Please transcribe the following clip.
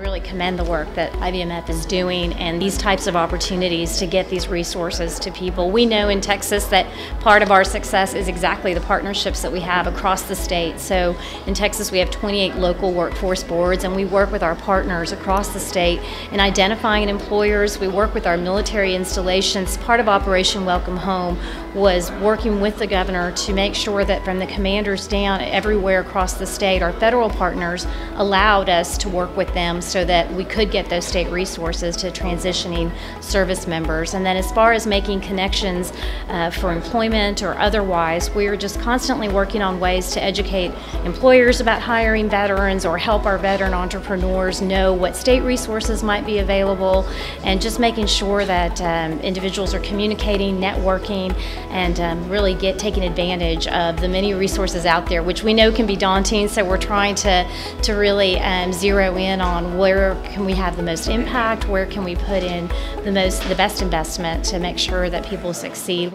I really commend the work that IVMF is doing and these types of opportunities to get these resources to people. We know in Texas that part of our success is exactly the partnerships that we have across the state. So in Texas we have 28 local workforce boards and we work with our partners across the state in identifying employers. We work with our military installations. Part of Operation Welcome Home was working with the governor to make sure that from the commanders down everywhere across the state, our federal partners allowed us to work with them so that we could get those state resources to transitioning service members. And then as far as making connections uh, for employment or otherwise, we're just constantly working on ways to educate employers about hiring veterans or help our veteran entrepreneurs know what state resources might be available and just making sure that um, individuals are communicating, networking, and um, really get taking advantage of the many resources out there, which we know can be daunting. So we're trying to to really um, zero in on where can we have the most impact, where can we put in the most the best investment to make sure that people succeed.